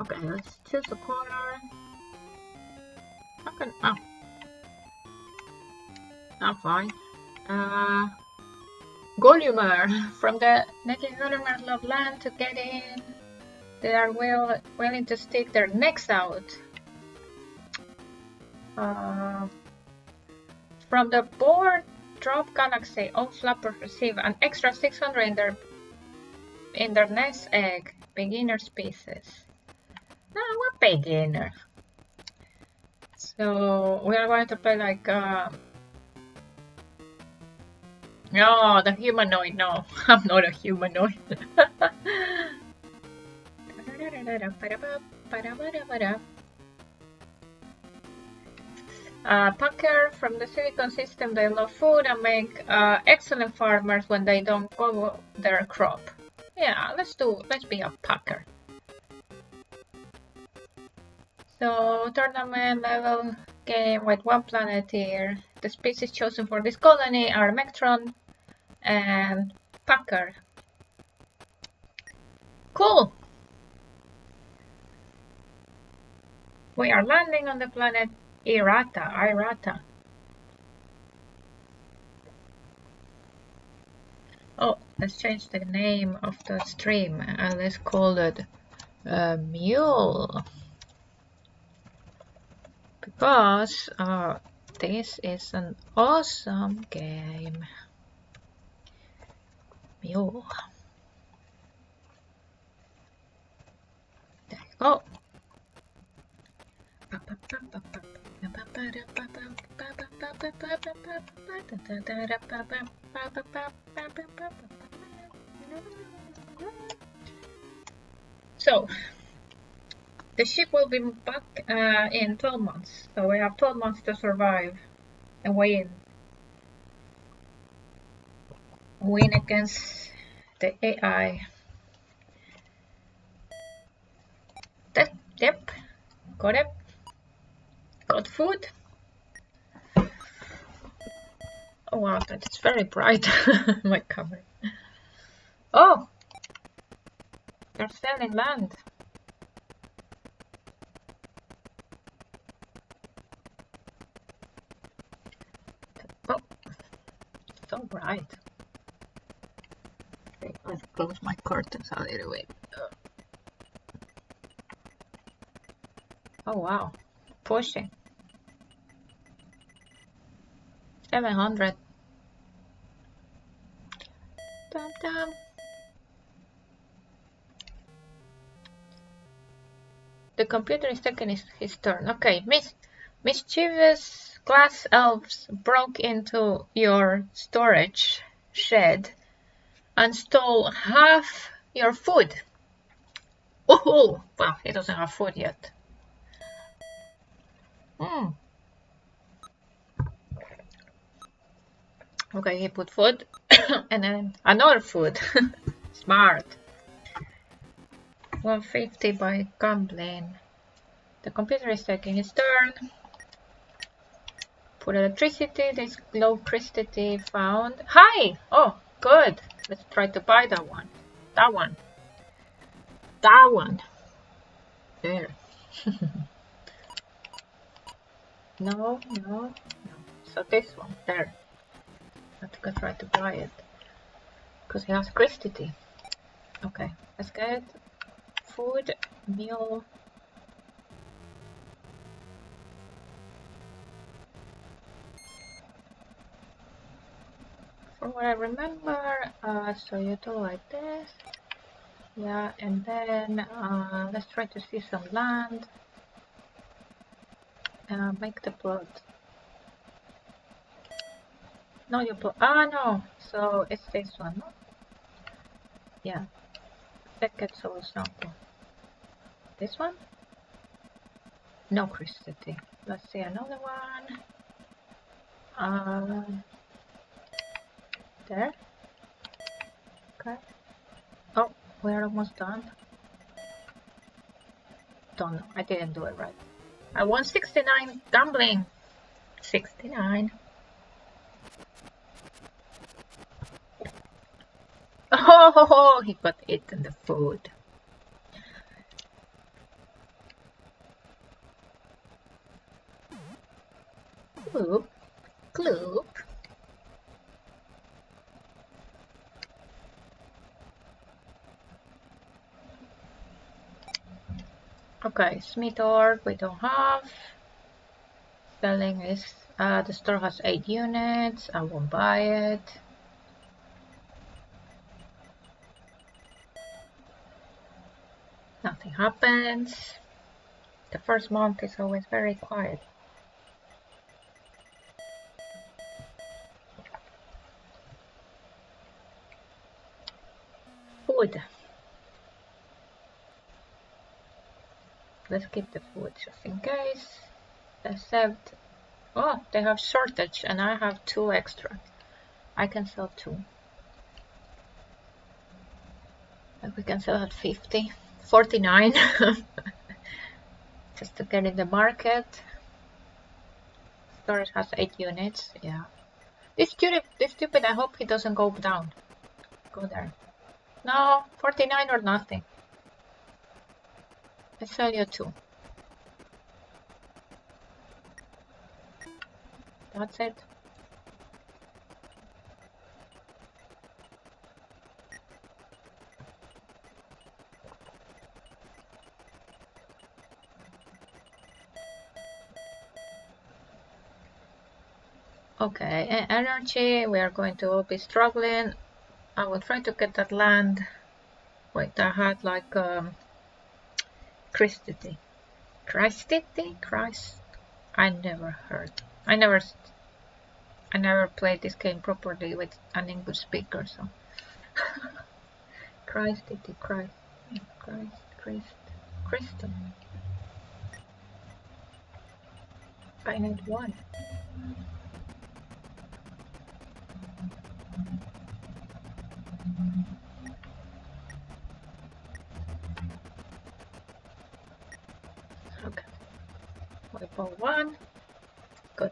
Okay, let's choose a corner. I can. Oh. I'm fine. Uh, Gollumer from the naked Gollumers love land to get in. They are will, willing to stick their necks out. Uh, from the board drop galaxy, all flappers receive an extra 600 in their in their nest egg. Beginner species. No, what beginner? So we are going to play like uh, no, the humanoid. No, I'm not a humanoid. uh, Packer from the silicon system, they love food and make uh, excellent farmers when they don't grow their crop. Yeah, let's do, let's be a Packer. So, tournament level game with one planet here. The species chosen for this colony are Mechtron and Packer. Cool! We are landing on the planet Irata, Irata. Oh, let's change the name of the stream and let's call it uh, Mule. Because uh, this is an awesome game. Mule. There you go. So, the ship will be back uh, in 12 months. So we have 12 months to survive and win. Win against the AI. That, yep, got it. Got food. Oh wow, that is very bright, my cover. Oh! They're selling land. Oh, so bright. Okay, let's close my curtains a little bit. Oh wow, pushing. 700. Dum dum. The computer is taking his, his turn. Okay, mis mischievous glass elves broke into your storage shed and stole half your food. Oh, well, he doesn't have food yet. Hmm. Okay, he put food and then another food. Smart. 150 by gambling. The computer is taking its turn. Put electricity, this low crystality found. Hi! Oh, good. Let's try to buy that one. That one. That one. There. no, no, no. So this one, there. I think I try to buy it. Because he has crystity. Okay, let's get food, meal. What I remember, uh, so you do like this. Yeah, and then uh, let's try to see some land. Uh, make the plot. No, you put. Ah, no. So it's this one. No? Yeah. Second soul sample. This one? No crystallity. Let's see another one. Um, there. Okay. Oh, we're almost done. Don't know. I didn't do it right. I won 69 gambling. 69. Oh, he got it in the food. Gloop, gloop. Okay, Smithore we don't have. Selling is uh, the store has eight units. I won't buy it. Nothing happens. The first month is always very quiet. Food. Let's keep the food just in case. Except, oh, they have shortage and I have two extra. I can sell two. we can sell at 50, 49. just to get in the market. Storage has 8 units, yeah. This stupid, this stupid, I hope he doesn't go down. Go there. No, 49 or nothing. Sell you two. That's it. Okay, energy, we are going to be struggling. I will try to get that land. Wait, I had like um, Christity. Christity? Christ? I never heard. I never I never played this game properly with an English speaker, so Christity, Christ, Christ, Christ, Christ. I need one. Okay. For one. Good.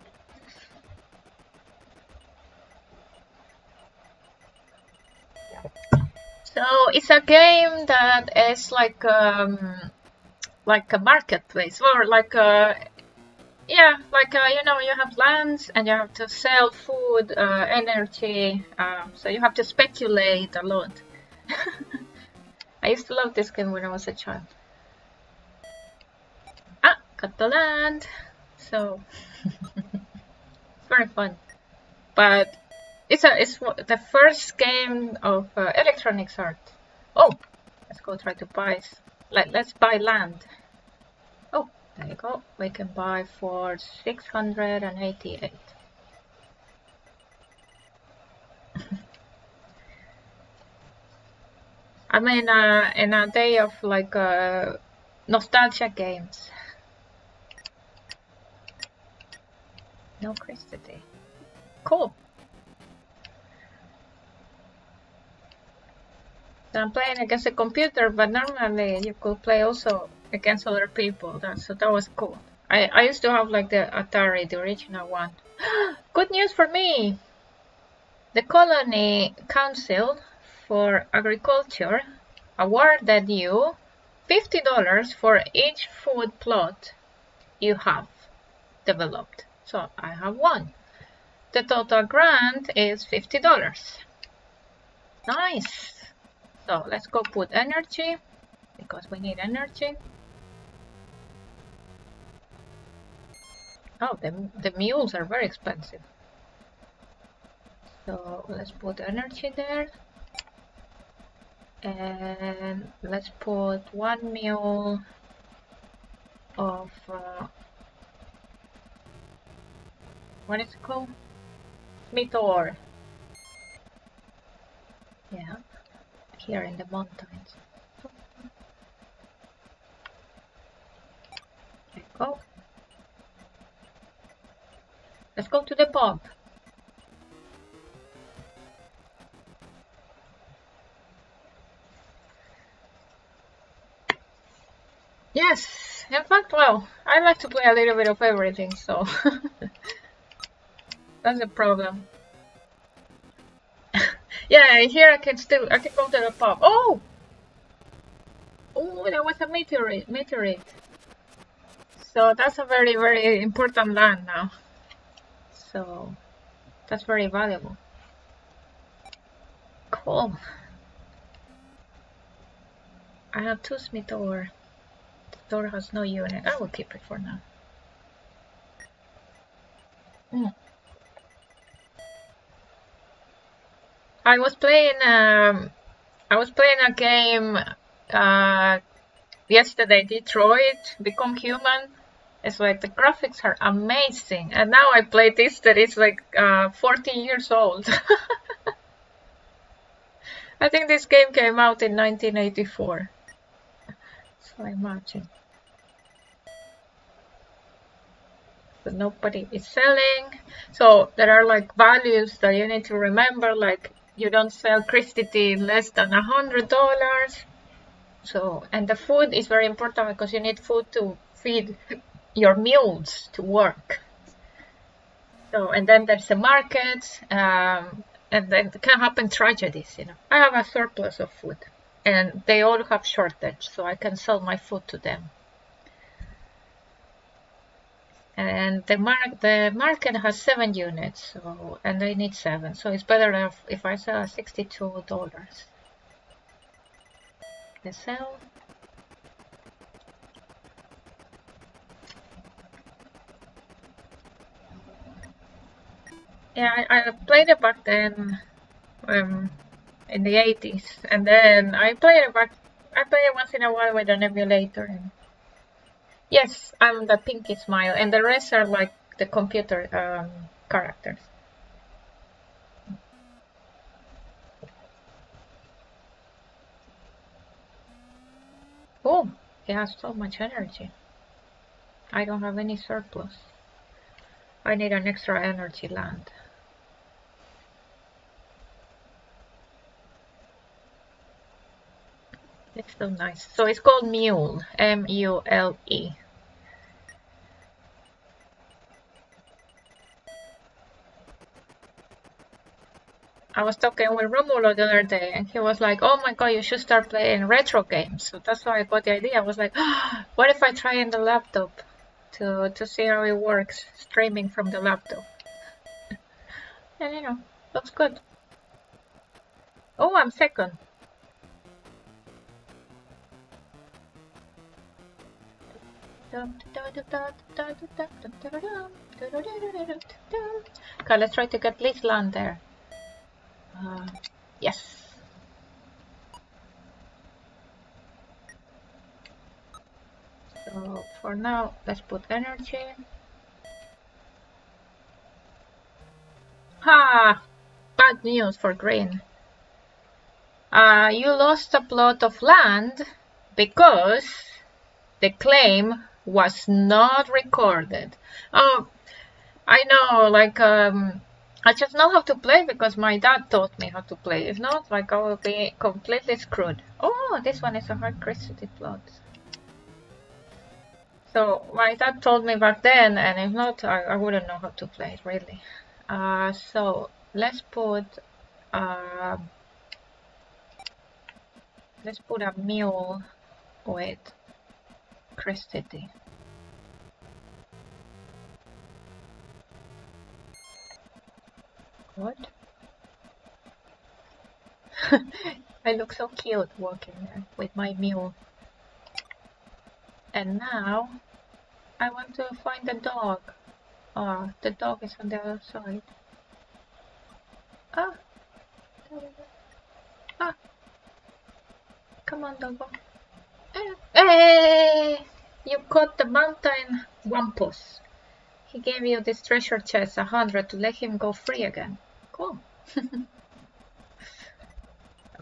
So it's a game that is like um, like a marketplace or like a yeah, like uh, you know, you have lands and you have to sell food, uh, energy. Um, so you have to speculate a lot. I used to love this game when I was a child. The land. So very fun, but it's a it's the first game of uh, Electronics Art. Oh, let's go try to buy. Let let's buy land. Oh, there you go. We can buy for 688. I mean, uh, in a day of like uh, nostalgia games. No Christity. Cool. So I'm playing against a computer, but normally you could play also against other people. That, so that was cool. I, I used to have like the Atari, the original one. Good news for me! The Colony Council for Agriculture awarded you $50 for each food plot you have developed. So I have one. The total grant is $50. Nice! So let's go put energy because we need energy. Oh, the, the mules are very expensive. So let's put energy there. And let's put one mule of uh, what is it called? Meteor. Yeah, here in the mountains. There go. Let's go to the pub. Yes, in fact, well, I like to play a little bit of everything, so that's a problem. yeah, here I can still, I can go to the pub. Oh! Oh, that was a meteorite, meteorite. So that's a very, very important land now. So that's very valuable. Cool. I have two Smith ore. The door has no unit. I will keep it for now. Mm. I was playing um, I was playing a game uh, yesterday, Detroit Become Human. It's like the graphics are amazing, and now I play this that is like uh, 14 years old. I think this game came out in 1984. So imagine. But nobody is selling. So there are like values that you need to remember, like you don't sell Christy less than a hundred dollars. So and the food is very important because you need food to feed your mules to work. So and then there's the market, um, and then can happen tragedies. You know, I have a surplus of food, and they all have shortage, so I can sell my food to them. And the mark the market has seven units, so and I need seven, so it's better if, if I sell sixty-two dollars. The sell. Yeah, I, I played it back then, um, in the 80s, and then I played it back. I play it once in a while with an emulator. And yes, I'm the Pinky Smile, and the rest are like the computer um, characters. Oh, he has so much energy. I don't have any surplus. I need an extra energy land. It's so nice. So it's called Mule, M-U-L-E. I was talking with Romulo the other day and he was like, oh my god, you should start playing retro games. So that's why I got the idea. I was like, oh, what if I try in the laptop to, to see how it works streaming from the laptop? and you know, looks good. Oh, I'm second. Okay, let's try to get least land there. Uh, yes. So for now, let's put energy. Ha! Bad news for green. Uh, you lost a plot of land because the claim was not recorded. Oh, I know, like, um, I just know how to play because my dad taught me how to play. If not, like, I will be completely screwed. Oh, this one is a hard curiosity plot. So, my dad told me back then, and if not, I, I wouldn't know how to play it, really. Uh, so, let's put, uh, let's put a mule with Christity. What? I look so cute walking there with my mule. And now I want to find the dog. Oh, the dog is on the other side. Ah! Ah! Come on, doggo. Hey! You caught the mountain wampus. He gave you this treasure chest, a hundred, to let him go free again. Cool.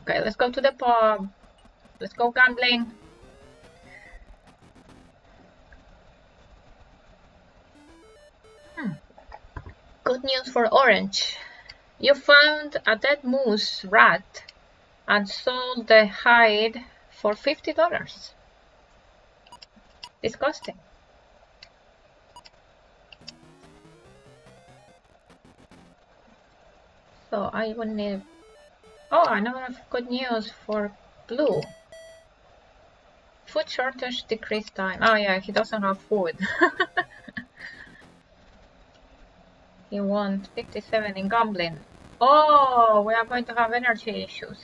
okay, let's go to the pub. Let's go gambling. Hmm. Good news for Orange. You found a dead moose rat and sold the hide for $50. Disgusting. So I will need... Oh, have good news for Blue. Food shortage decreased time. Oh yeah, he doesn't have food. You want 57 in gambling. Oh, we are going to have energy issues.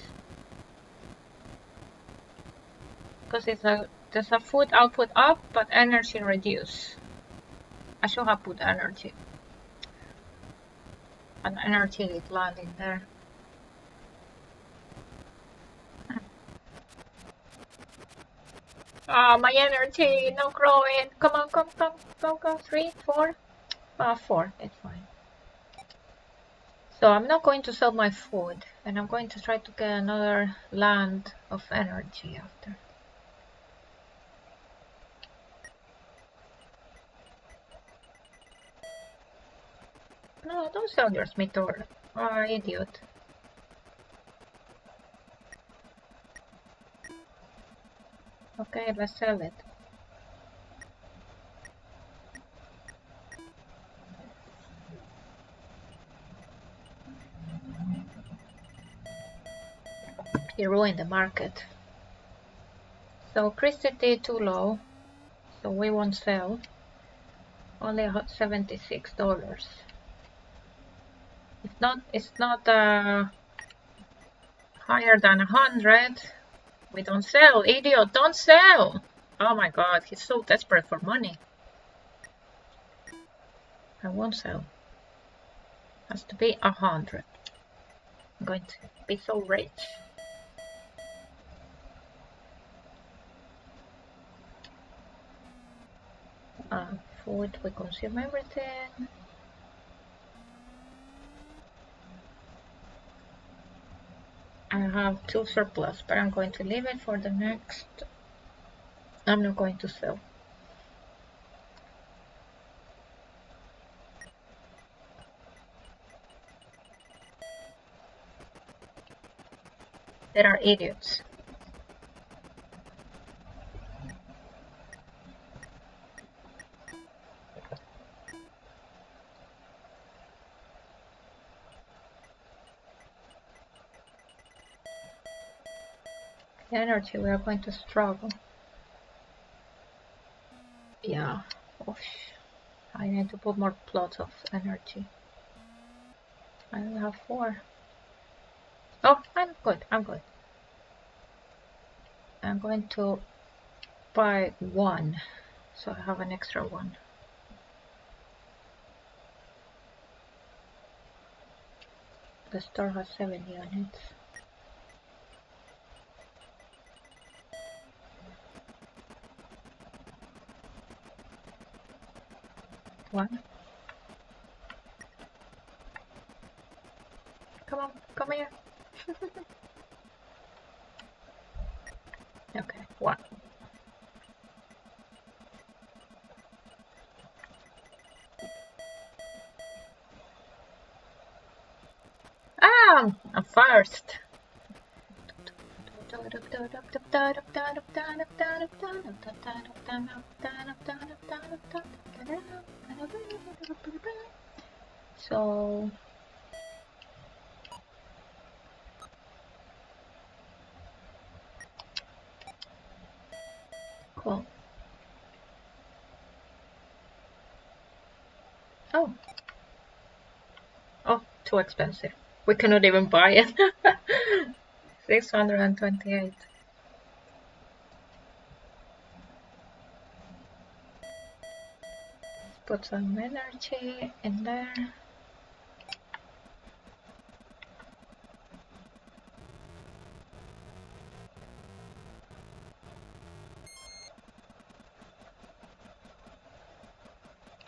Because it's a there's a food output up, but energy reduce. I should have put energy. An energy decline in there. Ah, oh, my energy, no growing. Come on, come, come, go, go. Three, four. Ah, uh, four. It's fine. So I'm not going to sell my food, and I'm going to try to get another land of energy after. No, don't sell your Smithore. Oh, idiot. Okay, let's sell it. He ruined the market. So Christity too low, so we won't sell. Only $76. It's not, it's not uh, higher than a hundred. We don't sell, idiot, don't sell! Oh my god, he's so desperate for money. I won't sell. Has to be a hundred. I'm going to be so rich. Uh, food, we consume everything. Have two surplus, but I'm going to leave it for the next. I'm not going to sell. There are idiots. Energy we are going to struggle. Yeah, Oof. I need to put more plots of energy. I only have four. Oh, I'm good, I'm good. I'm going to buy one, so I have an extra one. The store has seven units. One. Come on, come here. okay, one. Ah, I'm first. So cool. Oh. Oh, too expensive. We cannot even buy it. 628. Put some energy in there.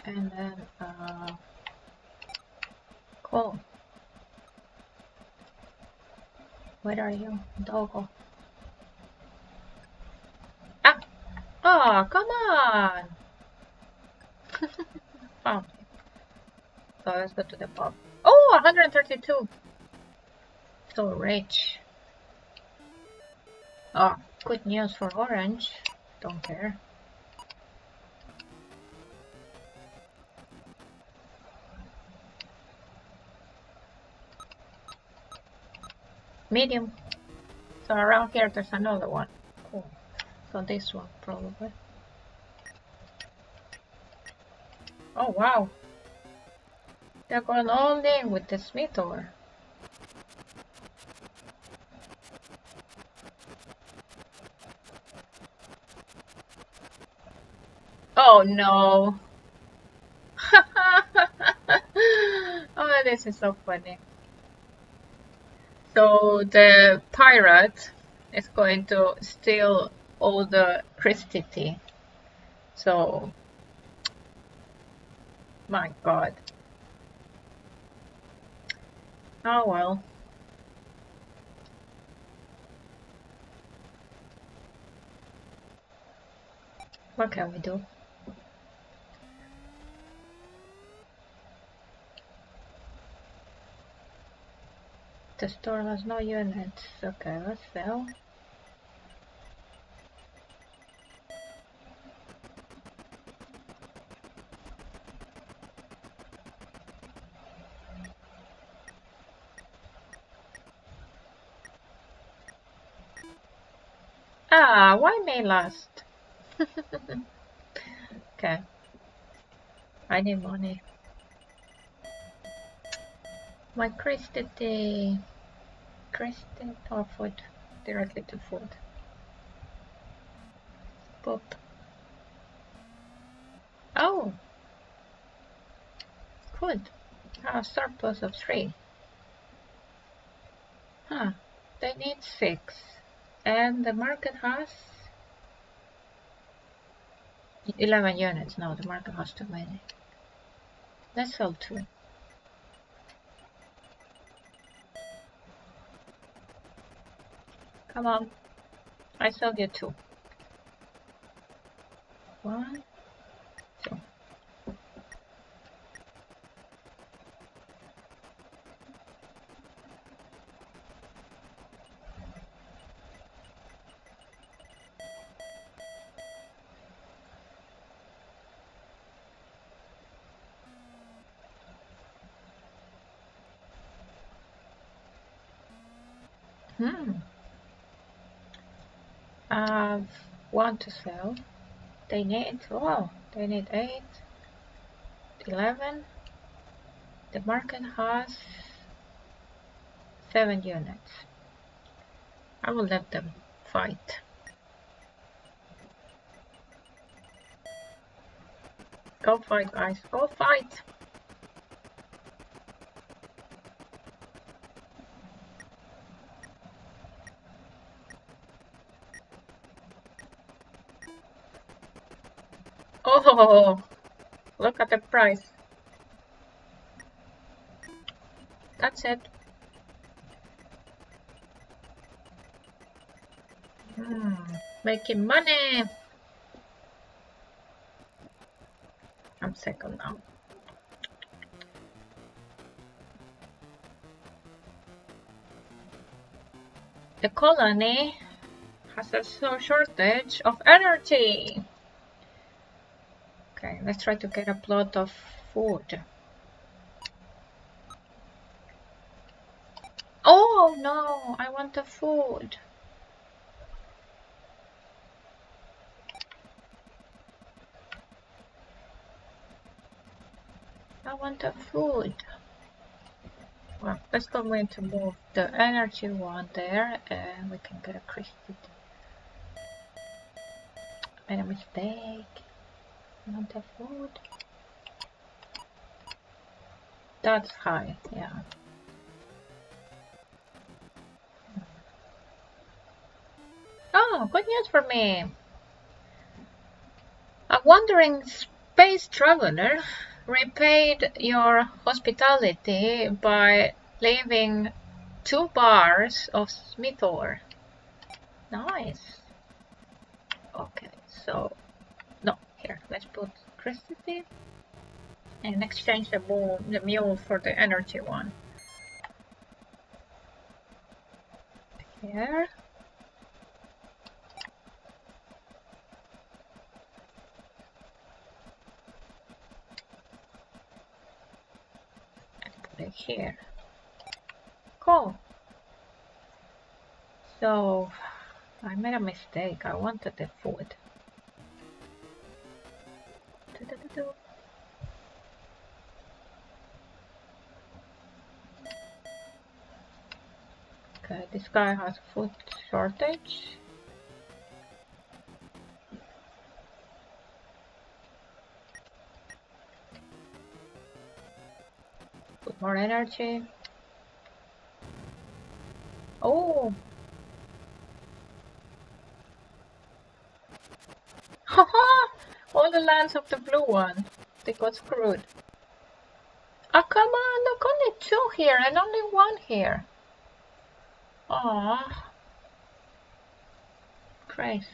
And then, uh, cool. Where are you, doggo? Ah! Oh, come on! oh. So let's go to the pub. Oh, 132! So rich. Oh, good news for Orange. Don't care. Medium. So around here there's another one. Cool. So this one probably. Oh wow. They're going all in with the Smithore. Oh no. oh, this is so funny. So the pirate is going to steal all the Christity. So, my god. Oh well. What can we do? The store has no units. Okay, let's sell. Ah, why may last? okay. I need money. My Christity. Christy or food. Directly to food. Pop. Oh! Good. A surplus of three. Huh. They need six. And the market has 11 units. No, the market has too many. Let's sell two. Come on. I sell you two. One, two. Hmm. I have one to sell. They need, oh, they need 8, 11. The market has 7 units. I will let them fight. Go fight, guys. Go fight! Oh, look at the price. That's it. Hmm, making money. I'm second now. The colony has a shortage of energy. Let's try to get a plot of food. Oh no, I want the food. I want the food. Well, let's go going to move the energy one there and we can get a crystal. Made a mistake. That's high, yeah. Oh, good news for me. A wandering space traveler repaid your hospitality by leaving two bars of Smithore. Nice. Okay, so let's put Christity and exchange the, bull, the mule for the energy one. Here. Here. Cool. So, I made a mistake. I wanted the food. Okay, this guy has food shortage. Put more energy. Oh, the lands of the blue one. They got screwed. Oh, come on, look, only two here and only one here. Aww. Crazy.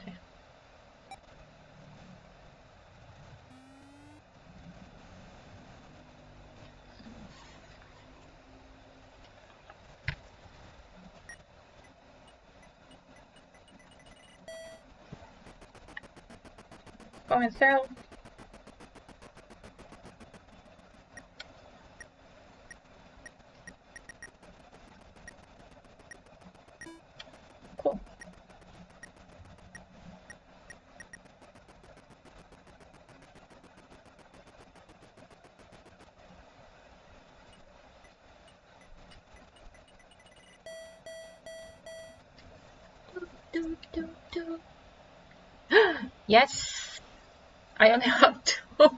Go and sell. Cool. Do, do, do. Yes, I only have two.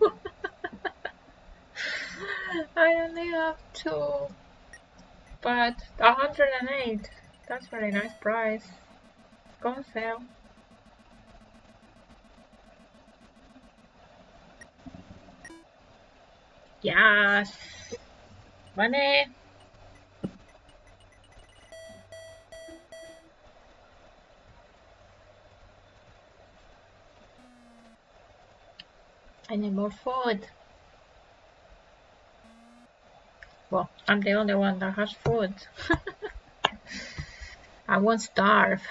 I only have two, but 108. That's very nice price. Go on sale. Yes, money. Need more food. Well, I'm the only one that has food. I won't starve.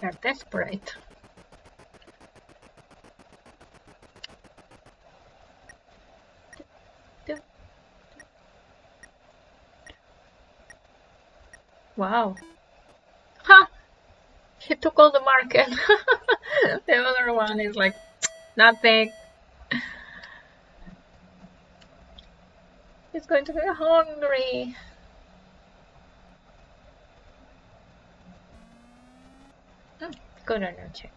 They're desperate. Wow. Ha! He took all the market. the other one is like, nothing. He's going to be hungry. Hmm, good energy.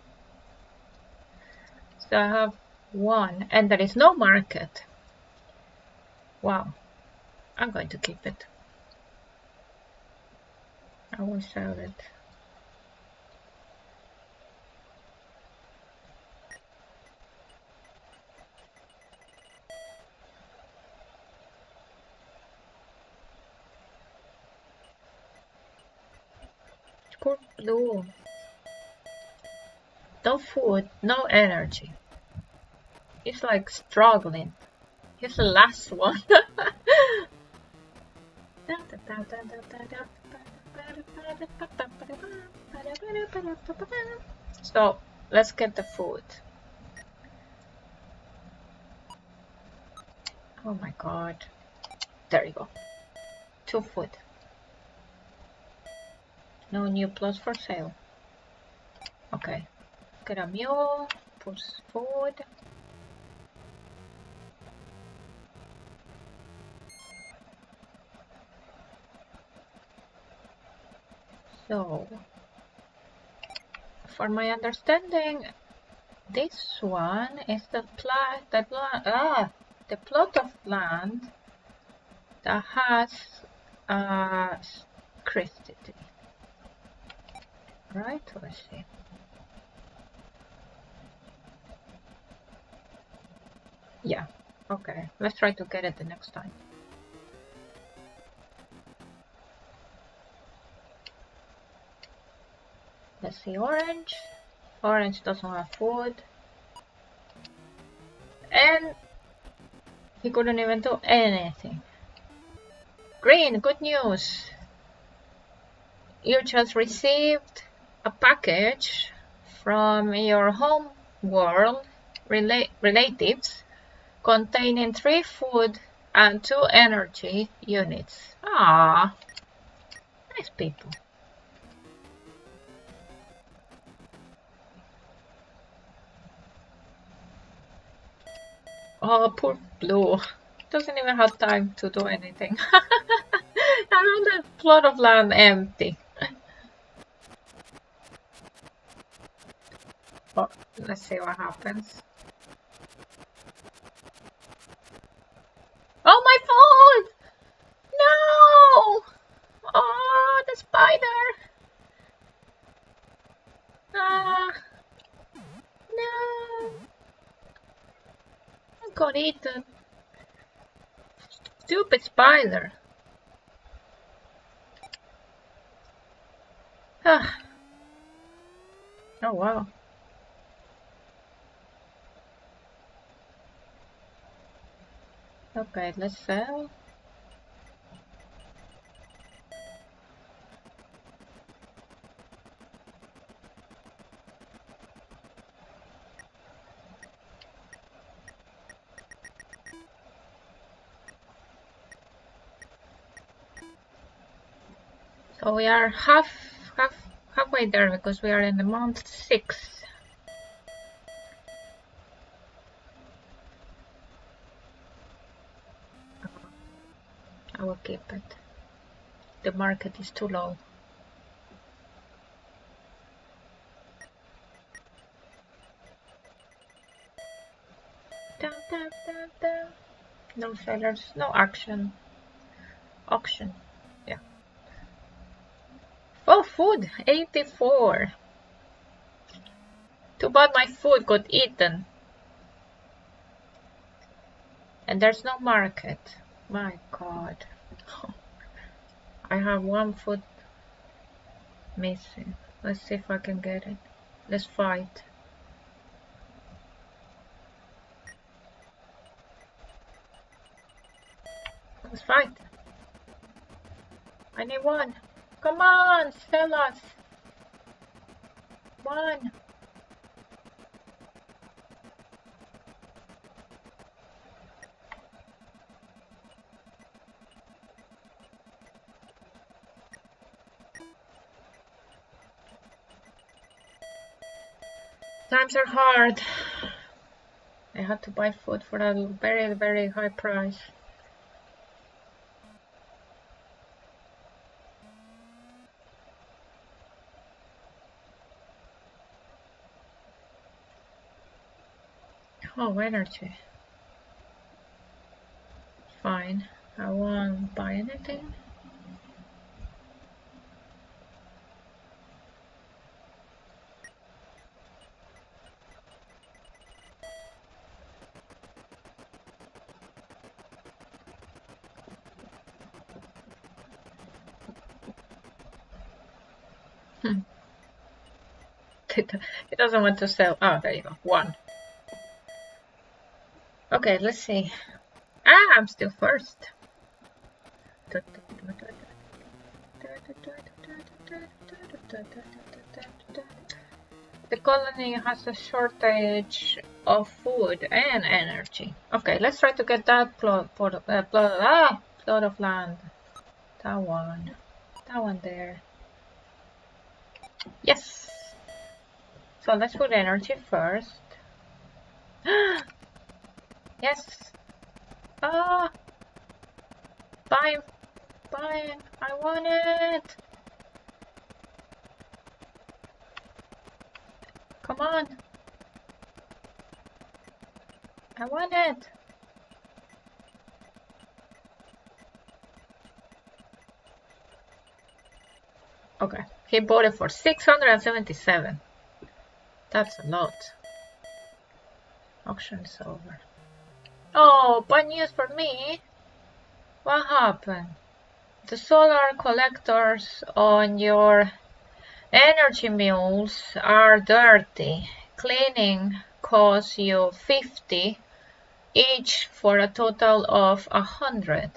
So I have one, and there is no market. Wow. I'm going to keep it. I will sell it. Blue. No food, no energy. He's like struggling. He's the last one. So let's get the food. Oh my god. There you go. Two food. No new plots for sale. Okay. Get a mule, food. So, for my understanding, this one is the plot, the plot, ah, the plot of land that has uh, Christity. Right? Let's see. Yeah. Okay. Let's try to get it the next time. Let's see, orange. Orange doesn't have food. And he couldn't even do anything. Green, good news. You just received a package from your home world rela relatives containing three food and two energy units. Ah, Nice people. Oh, poor Blue. Doesn't even have time to do anything. Around the plot of land empty. oh, let's see what happens. Oh, my fault! No! Oh, the spider! Ah! No! I got eaten. Stupid spider. Ah. Oh wow. Okay, let's sell. So we are half, half, halfway there because we are in the month six. I will keep it. The market is too low. No sellers, no action. Auction. Food! 84. Too bad my food got eaten. And there's no market. My god. I have one foot missing. Let's see if I can get it. Let's fight. Let's fight. I need one. Come on, sell us. One. Times are hard. I had to buy food for a very, very high price. Oh, energy. Fine. I won't buy anything. Hmm. it doesn't want to sell. Oh, there you go. One. Okay, let's see. Ah, I'm still first. The colony has a shortage of food and energy. Okay, let's try to get that plot, plot, uh, plot, ah, plot of land. That one. That one there. Yes! So let's put energy first. Yes. Ah. Buy. Buy. I want it. Come on. I want it. Okay, he bought it for 677. That's a lot. Auction is over. Oh, bad news for me. What happened? The solar collectors on your energy mules are dirty. Cleaning costs you 50 each for a total of a 100.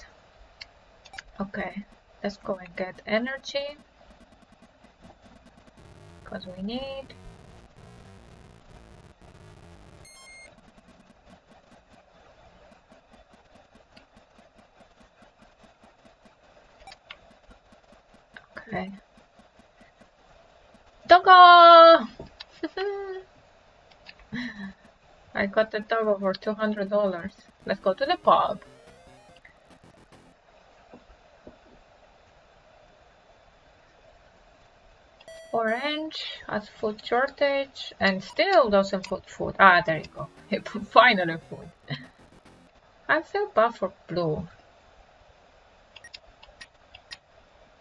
Okay, let's go and get energy because we need Okay. Doggo! I got the doggo for $200. Let's go to the pub. Orange has food shortage and still doesn't put food. Ah, there you go. Finally food. I feel bad for blue.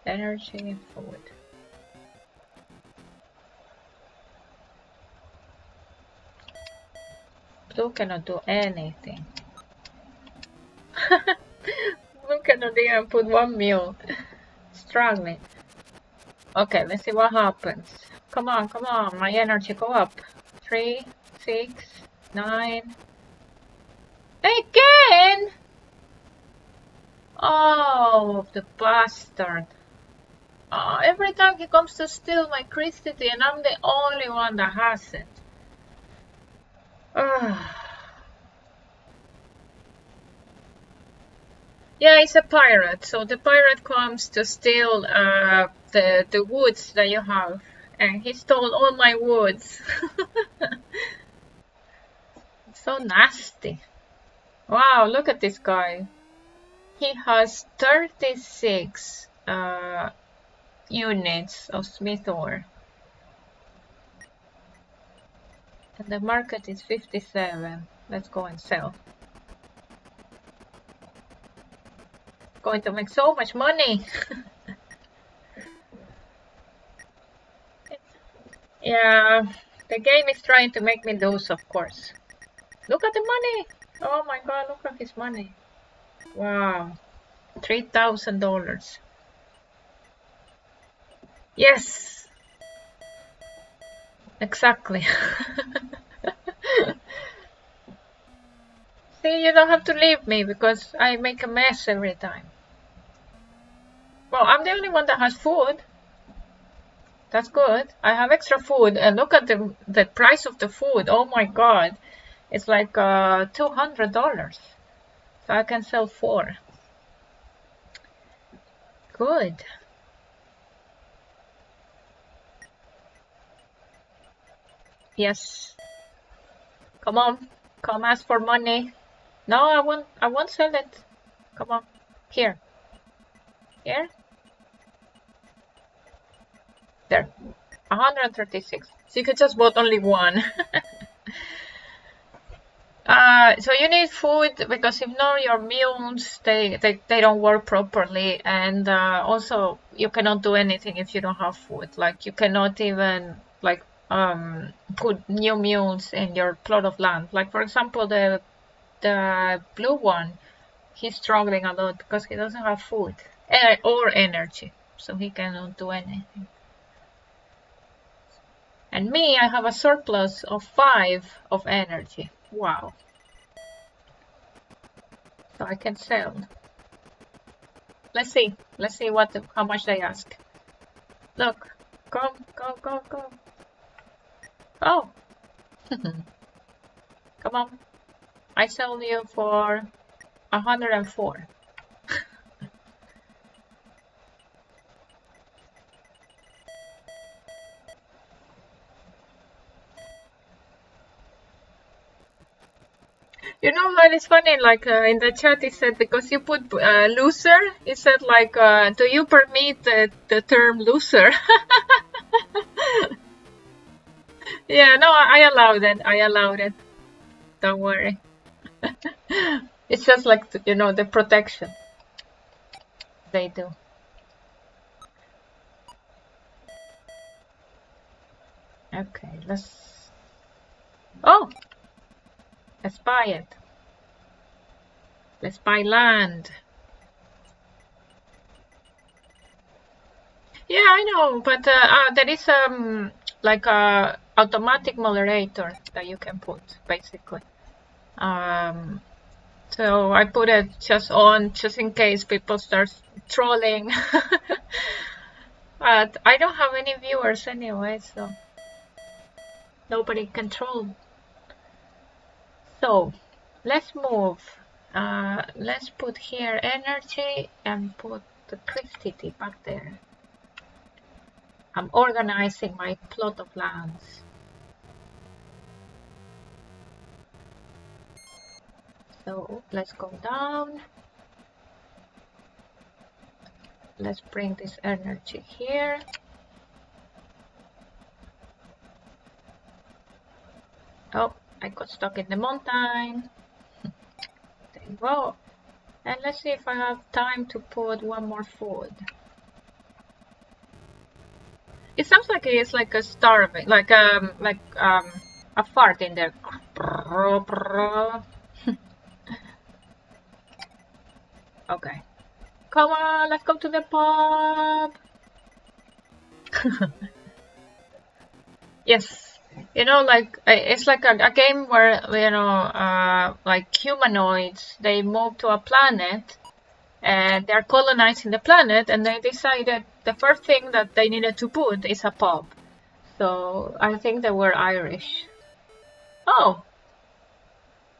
Energy, food. Blue cannot do anything. Blue cannot even put one meal. Struggling. Okay, let's see what happens. Come on, come on, my energy go up. Three, six, nine. Again! Oh, the bastard. Oh, every time he comes to steal my Christity and I'm the only one that has it. yeah, he's a pirate. So the pirate comes to steal uh, the, the woods that you have. And he stole all my woods. so nasty. Wow, look at this guy. He has 36 uh, units of Smithore. And the market is 57. Let's go and sell. Going to make so much money. yeah, the game is trying to make me lose, of course. Look at the money. Oh my god, look at his money. Wow. $3,000. Yes! Exactly. See, you don't have to leave me because I make a mess every time. Well, I'm the only one that has food. That's good. I have extra food and look at the, the price of the food. Oh my god. It's like uh, $200. So I can sell four. Good. Yes. Come on. Come ask for money. No, I won't I won't sell it. Come on. Here. Here. There. 136. So you could just bought only one. Uh, so you need food because if not your mules they, they, they don't work properly and uh, also you cannot do anything if you don't have food like you cannot even like um, put new mules in your plot of land like for example the the blue one he's struggling a lot because he doesn't have food eh, or energy so he cannot do anything and me I have a surplus of five of energy Wow. So I can sell. Let's see. Let's see what how much they ask. Look. Go, go, go, go. Oh. Come on. I sell you for 104. You know what is funny? Like uh, in the chat, it said because you put uh, loser, it said like, uh, do you permit the, the term loser? yeah, no, I allowed it. I allowed it. Don't worry. it's just like you know the protection they do. Okay, let's. Oh, Let's buy it. Let's buy land. Yeah, I know, but uh, uh, there is um like a automatic moderator that you can put basically. Um, so I put it just on just in case people start trolling. but I don't have any viewers anyway, so nobody can troll. So let's move. Uh, let's put here energy and put the Christity back there. I'm organizing my plot of lands. So let's go down. Let's bring this energy here. Oh, I got stuck in the mountain. there you go. And let's see if I have time to put one more food. It sounds like it's like a starving, like um, like um, a fart in there. Okay. Come on, let's go to the pub. yes, you know, like it's like a, a game where you know, uh, like humanoids, they move to a planet and they're colonizing the planet, and they decided the first thing that they needed to put is a pub. So I think they were Irish. Oh,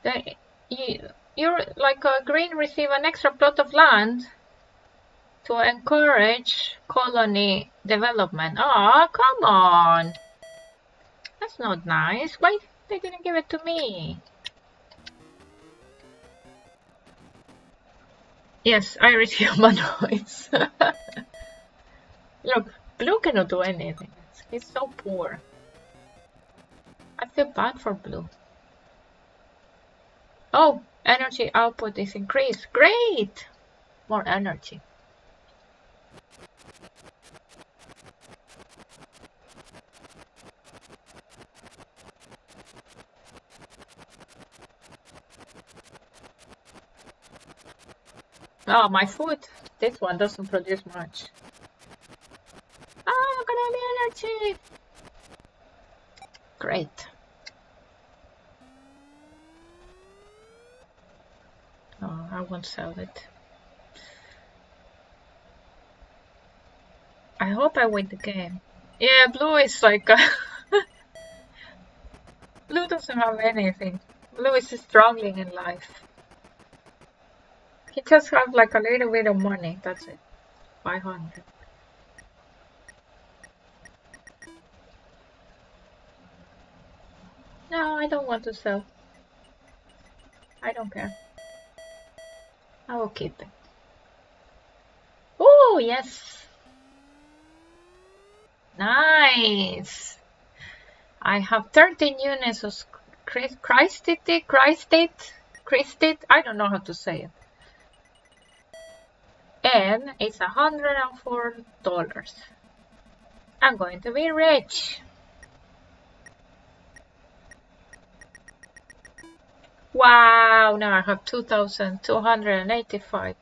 they, you, you're like a green receive an extra plot of land to encourage colony development. Oh, come on. That's not nice. Why they didn't give it to me? Yes, Irish humanoids. Look, Blue cannot do anything. He's so poor. I feel bad for Blue. Oh, energy output is increased. Great! More energy. Oh, my food. This one doesn't produce much. Ah, look at all the energy. Great. Oh, I won't sell it. I hope I win the game. Yeah, blue is like uh, a blue doesn't have anything. Blue is struggling in life. He just have like a little bit of money, that's it. 500. No, I don't want to sell. I don't care. I will keep it. Oh, yes. Nice. I have 13 units of Christit, Christit, Christit, I don't know how to say it and it's hundred and four dollars. I'm going to be rich. Wow, now I have 2,285.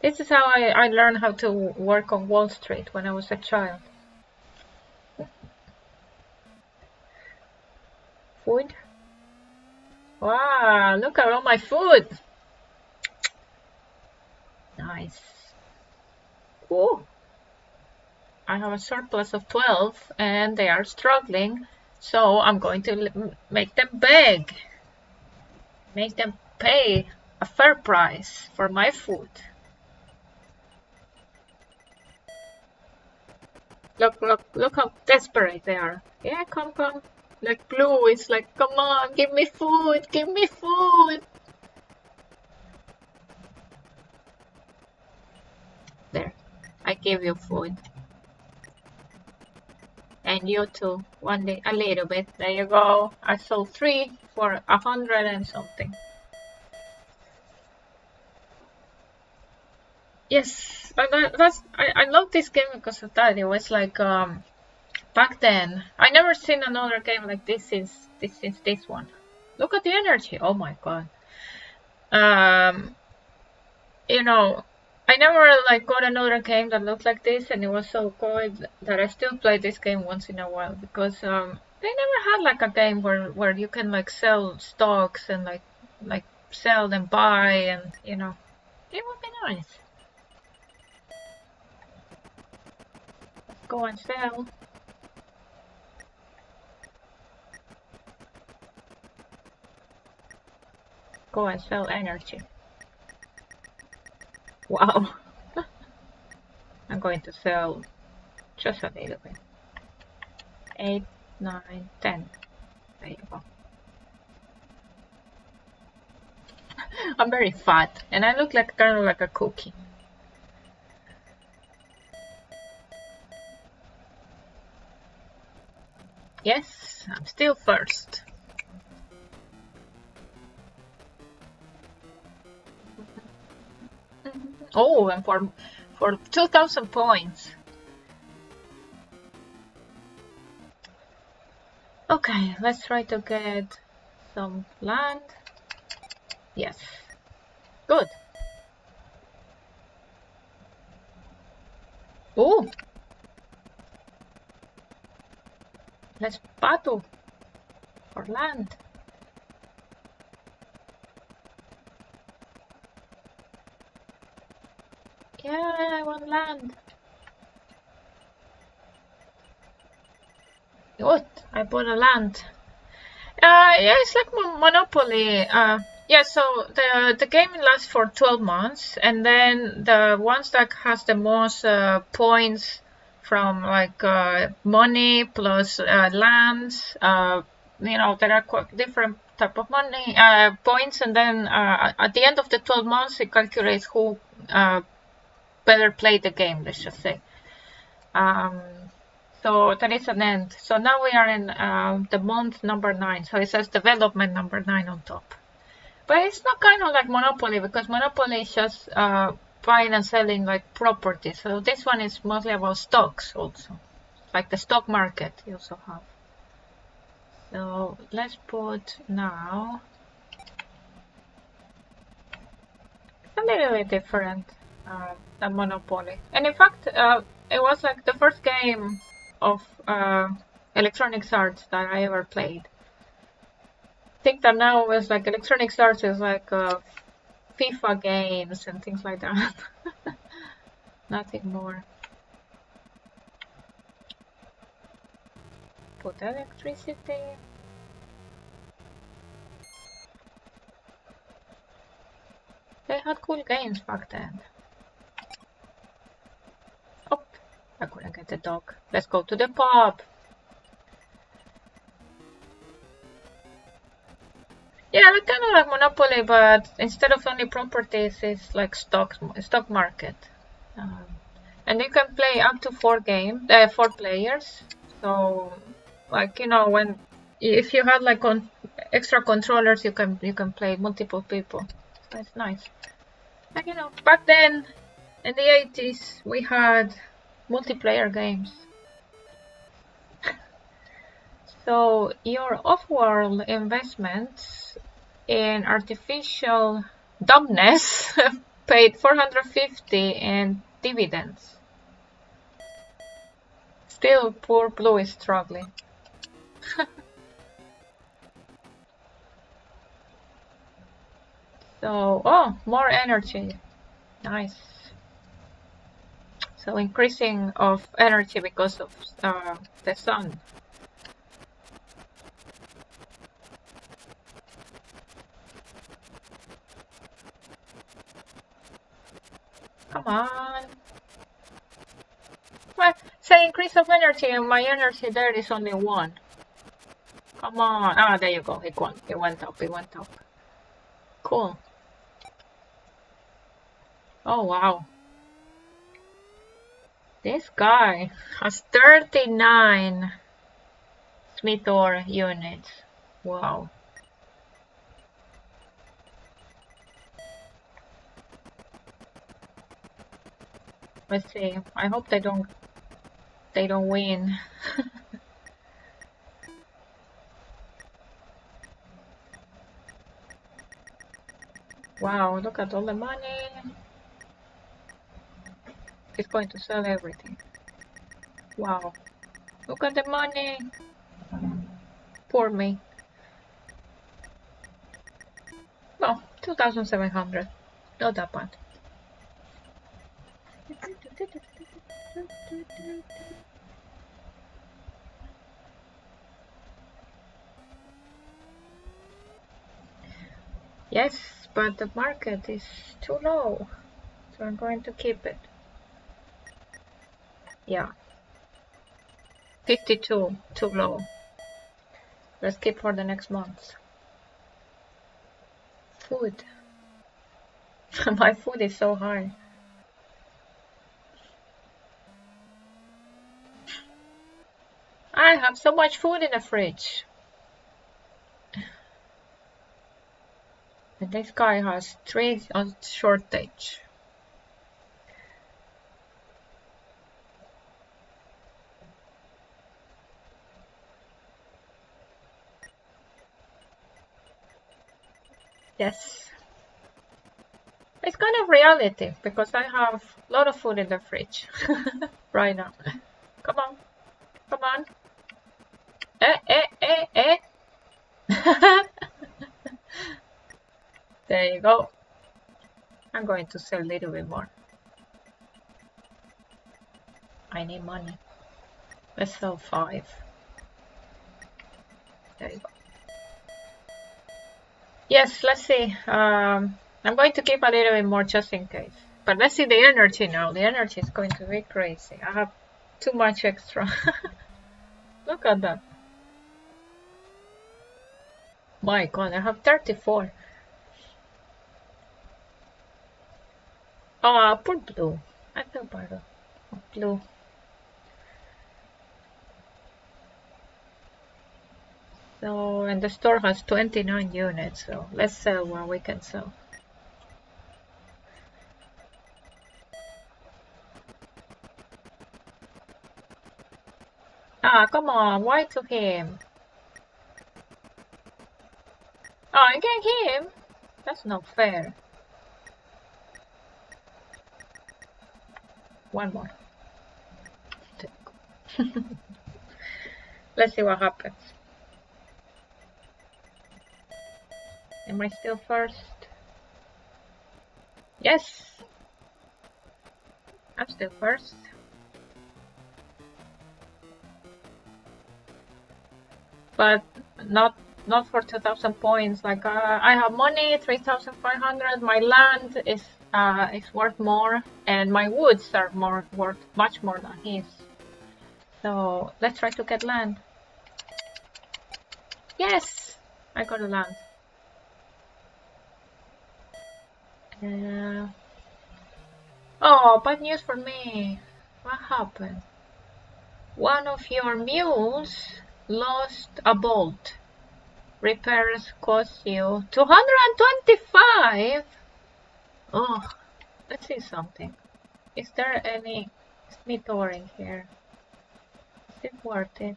This is how I, I learned how to work on Wall Street when I was a child. Food. Wow, look at all my food. Nice. Oh, I have a surplus of 12 and they are struggling. So I'm going to make them beg. Make them pay a fair price for my food. Look, look, look how desperate they are. Yeah, come, come. Like blue is like, come on, give me food, give me food. There, I gave you food. You too, one day, a little bit. There you go. I sold three for a hundred and something. Yes, that's I, I love this game because of that. It was like um back then. I never seen another game like this since this since this one. Look at the energy. Oh my god. Um, you know, I never like got another game that looked like this, and it was so good that I still play this game once in a while because um, they never had like a game where where you can like sell stocks and like like sell and buy and you know, it would be nice. Go and sell. go and sell energy. Wow. I'm going to sell just a little bit. 8, 9, 10. There you go. I'm very fat and I look like kind of like a cookie. Yes, I'm still first. Oh, and for for 2000 points. Okay, let's try to get some land. Yes. Good. Oh! Let's battle for land. Yeah, I want land. What? I bought a land. Uh, yeah, it's like Monopoly. Uh, yeah, so the the game lasts for 12 months, and then the ones that has the most uh, points from like uh, money plus uh, lands, uh, you know, there are quite different type of money uh, points, and then uh, at the end of the 12 months, it calculates who uh, better play the game. Let's just say. Um, so that is an end. So now we are in the month number nine. So it says development number nine on top. But it's not kind of like Monopoly because Monopoly is just uh, buying and selling like properties. So this one is mostly about stocks also, like the stock market you also have. So let's put now. A little bit different uh, Monopoly. And in fact, uh, it was like the first game of uh, Electronic Arts that I ever played think that now with like Electronic Arts is like uh, FIFA games and things like that. Nothing more. Put electricity. They had cool games back then. Oh, I couldn't get the dog. Let's go to the pub. Yeah, like kind of like Monopoly, but instead of only properties, it's like stock stock market. Um, and you can play up to four game, uh, four players. So, like you know, when if you had like on extra controllers, you can you can play multiple people. That's nice. You know, back then in the 80s, we had multiplayer games. So your off-world investments in artificial dumbness paid 450 in dividends. Still, poor Blue is struggling. so, oh, more energy. Nice. So increasing of energy because of uh, the sun. Come on. Well, say increase of energy and my energy there is only one. Come on. Ah, there you go. It went, it went up. It went up. Cool. Oh, wow. This guy has 39 Smithore units. Wow. Let's see. I hope they don't they don't win. wow, look at all the money. It's going to sell everything. Wow. Look at the money. Poor me. Well, 2,700. Not that bad. Yes, but the market is too low, so I'm going to keep it. Yeah. 52, too low. Let's keep for the next month. Food. My food is so high. I have so much food in the fridge. And this guy has three on shortage. Yes. It's kind of reality because I have a lot of food in the fridge right now. Come on. Come on. Eh, eh, eh, eh. there you go. I'm going to sell a little bit more. I need money. Let's sell five. There you go. Yes, let's see. Um, I'm going to keep a little bit more just in case. But let's see the energy now. The energy is going to be crazy. I have too much extra. Look at that. My god, I have 34. Ah, oh, put blue. I feel better. Blue. So, and the store has 29 units, so let's sell what we can sell. Ah, come on, why to him? Oh, I get him? That's not fair. One more. Let's see what happens. Am I still first? Yes! I'm still first. But not not for 2000 points. Like uh, I have money, 3500. My land is uh, is worth more, and my woods are more worth much more than his. So let's try to get land. Yes, I got a land. Uh, oh, bad news for me. What happened? One of your mules lost a bolt. Repairs cost you 225? Oh, let's see something. Is there any smithoring here? Is it worth it?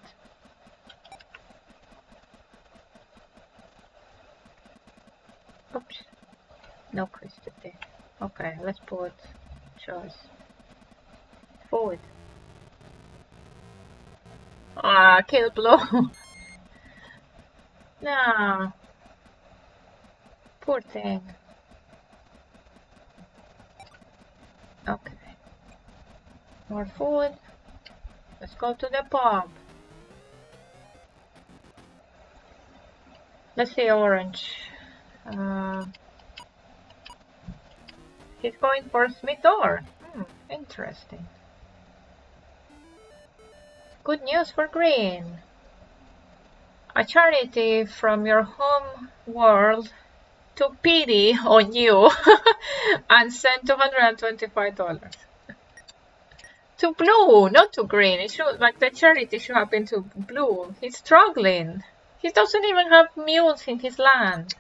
Oops. No today. Okay, let's put choice. Forward. Ah, kill blow. no. Poor thing. Okay. More food. Let's go to the pub. Let's see orange. Uh, He's going for Smithore. Hmm, interesting. Good news for Green. A charity from your home world took pity on you and sent $225. to Blue, not to Green. It should, like the charity should have been to Blue. He's struggling. He doesn't even have mules in his land.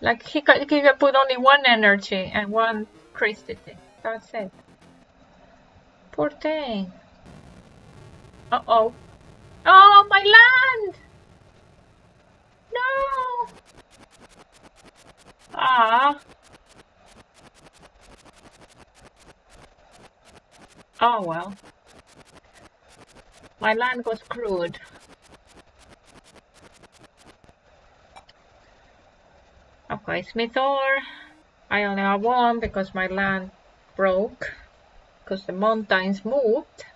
Like he can, he can put only one energy and one crystal. That's it. Poor thing. Uh oh. Oh, my land! No! Ah. Oh well. My land was screwed. Okay, Smithore. I only have one because my land broke because the mountains moved.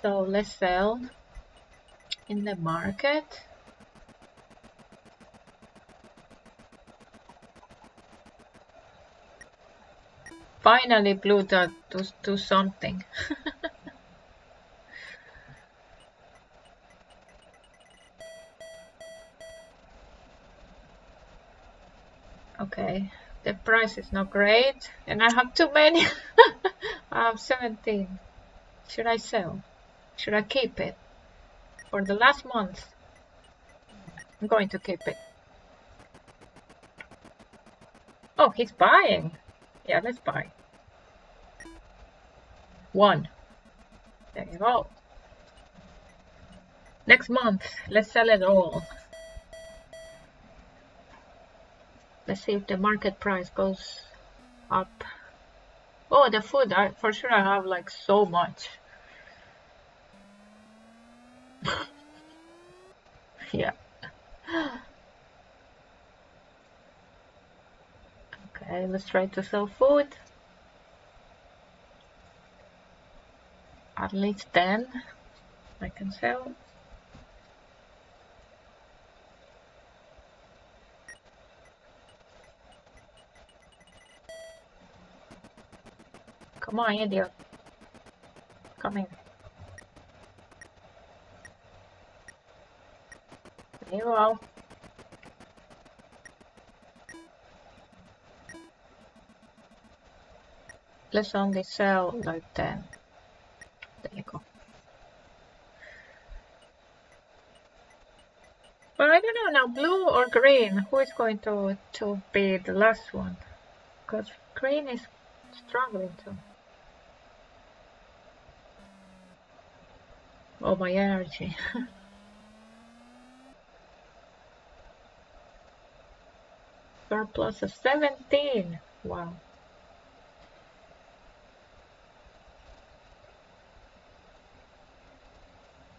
So let's sell in the market. Finally Blue Dot to do something. okay, the price is not great and I have too many. I have 17. Should I sell? Should I keep it? For the last month, I'm going to keep it. Oh, he's buying. Yeah, let's buy. One. There you go. Next month, let's sell it all. Let's see if the market price goes up. Oh, the food, I, for sure I have like so much. yeah. Okay, let's try to sell food. At least 10 I can sell. Come on, idiot. Come here. There you go. let's only sell like 10 there you go but I don't know now blue or green who is going to to be the last one because green is struggling to oh my energy surplus of 17 wow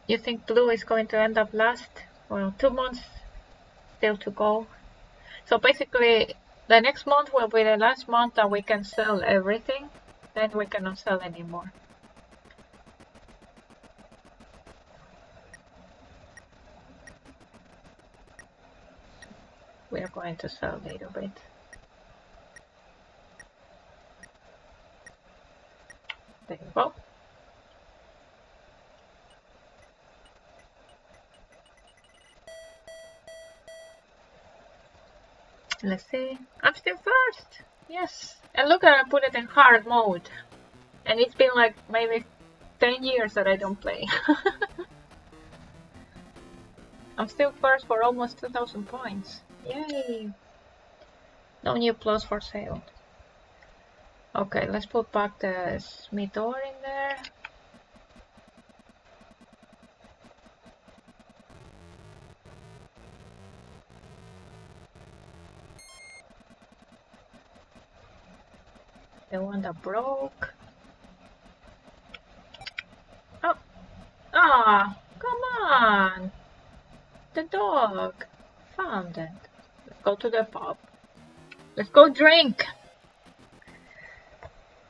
You think blue is going to end up last? Well, two months still to go. So basically, the next month will be the last month that we can sell everything. Then we cannot sell anymore. We are going to sell a little bit. There you go. Let's see. I'm still first. Yes. And look, I put it in hard mode. And it's been like maybe 10 years that I don't play. I'm still first for almost 2000 points. Yay! No new plus for sale. Okay, let's put back the Smithore in there. the one that broke. Oh, ah, come on. The dog found it. Go to the pub. Let's go drink.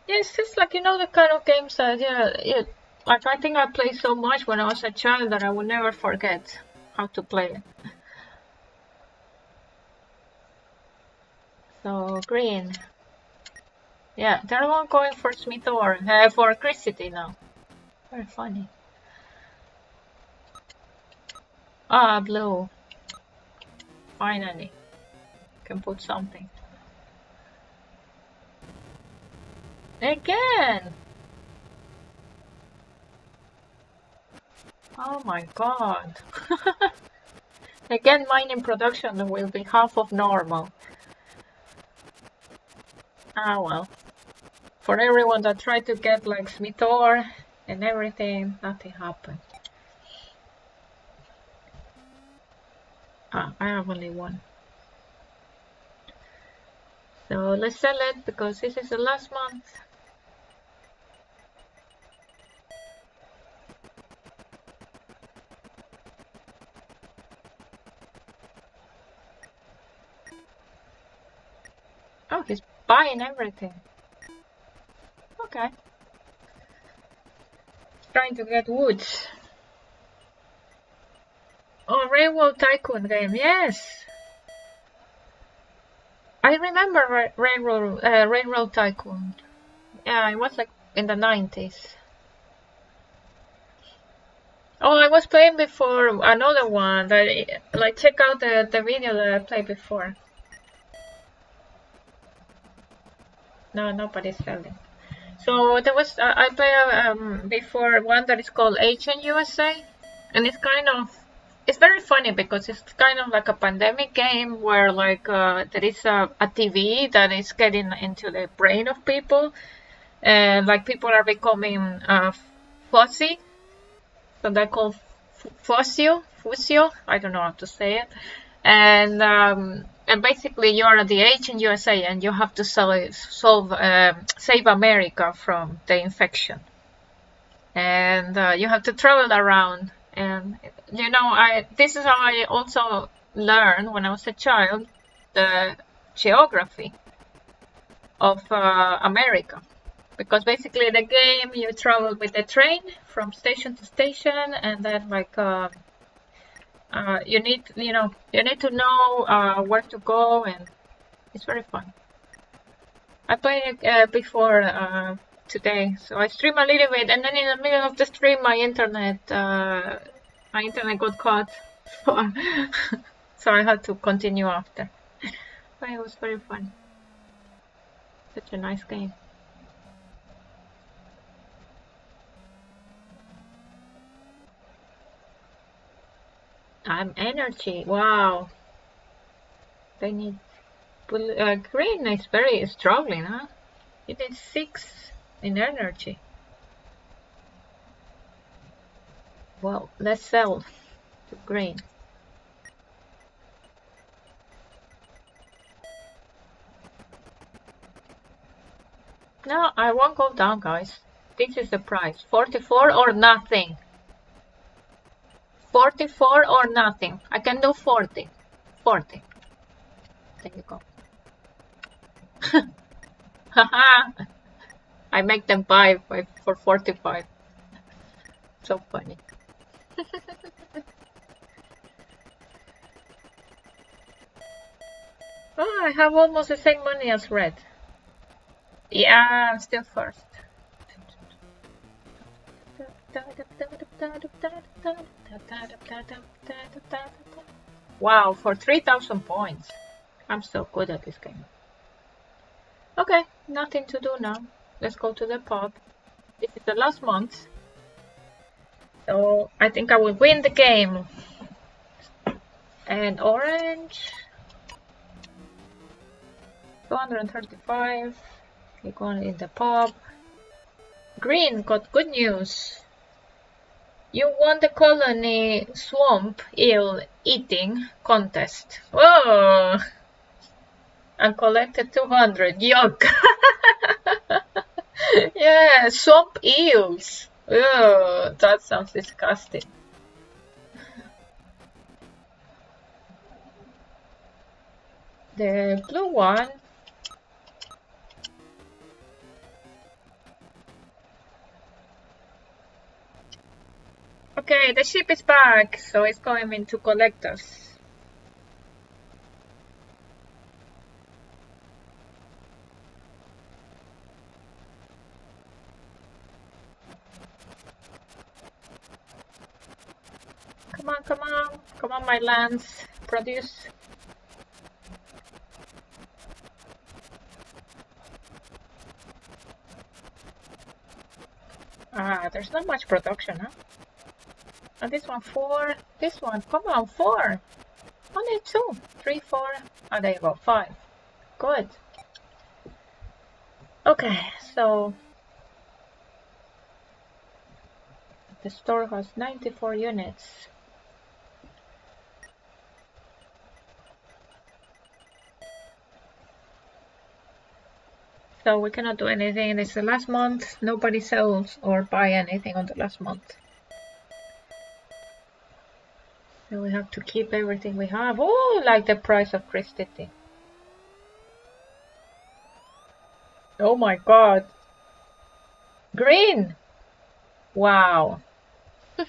Yeah, it's just like, you know, the kind of games that, yeah, yeah, like I think I played so much when I was a child that I will never forget how to play it. So, green. Yeah, they're all going for Smithore, uh, for City now. Very funny. Ah, blue. Finally. Can put something. Again! Oh my god. Again, mining production will be half of normal. Ah well for everyone that tried to get like Smithore and everything, nothing happened. Ah, I have only one. So let's sell it because this is the last month. Oh, he's buying everything. Okay. Trying to get wood. Oh, Railroad Tycoon game, yes! I remember Railroad, uh, Railroad Tycoon. Yeah, it was like in the 90s. Oh, I was playing before another one. That like check out the the video that I played before. No, nobody's selling. So there was uh, I played um, before one that is called Agent USA, and it's kind of it's very funny because it's kind of like a pandemic game where like uh, there is a, a TV that is getting into the brain of people, and like people are becoming uh, fuzzy so they're called Fusio, I don't know how to say it. And um, and basically you're at the agent USA and you have to solve, solve uh, save America from the infection. And uh, you have to travel around. And you know, I this is how I also learned when I was a child the geography of uh, America. Because basically the game you travel with the train from station to station and then like uh, uh, you need you know you need to know uh, where to go and it's very fun. I played uh, before uh, today so I stream a little bit and then in the middle of the stream my internet uh, my internet got cut so I had to continue after but it was very fun such a nice game I'm energy. Wow. They need uh, green is very struggling, huh? It needs six in energy. Well, let's sell to green. No, I won't go down, guys. This is the price. 44 or nothing. 44 or nothing. I can do 40. 40. There you go. I make them buy for 45. So funny. oh, I have almost the same money as red. Yeah, I'm still first. Wow, for 3000 points. I'm so good at this game. Okay, nothing to do now. Let's go to the pub. This is the last month. So I think I will win the game. And orange. 235. Click on in the pub. Green got good news. You won the colony swamp eel eating contest. Whoa! And collected 200. Yuck! yeah, swamp eels. Oh, that sounds disgusting. The blue one Okay, the ship is back, so it's coming to collect us. Come on, come on, come on, my lands, produce. Ah, there's not much production, huh? And this one four. This one, come on, four. Only two. Three, four. Oh, there you go, five. Good. Okay, so the store has 94 units. So we cannot do anything. It's the last month. Nobody sells or buy anything on the last month. So we have to keep everything we have. Oh, like the price of Crystite. Oh my god. Green! Wow.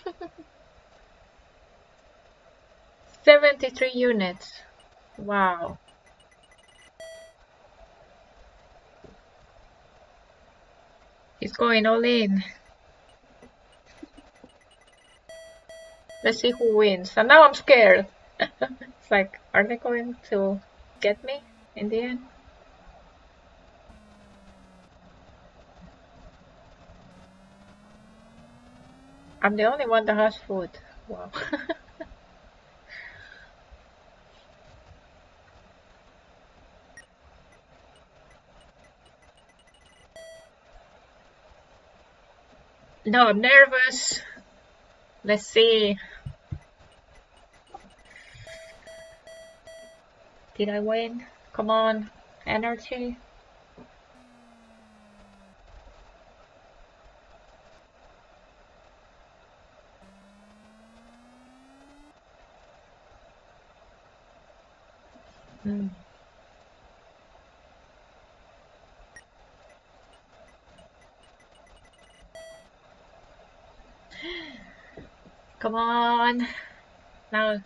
73 units. Wow. He's going all in. Let's see who wins. And now I'm scared. it's like, are they going to get me in the end? I'm the only one that has food. Wow. no, I'm nervous. Let's see. Did I win? Come on, energy. Mm. Come on. Now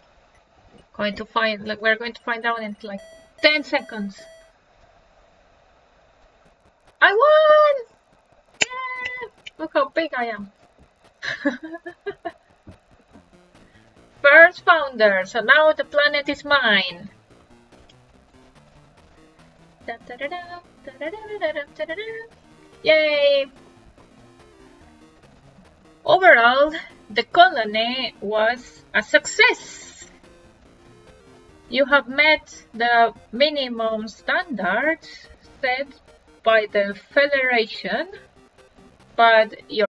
going to find like we're going to find out in like 10 seconds. I won! Yeah! Look how big I am. First founder, so now the planet is mine. Yay! Overall, the colony was a success. You have met the minimum standards set by the Federation, but your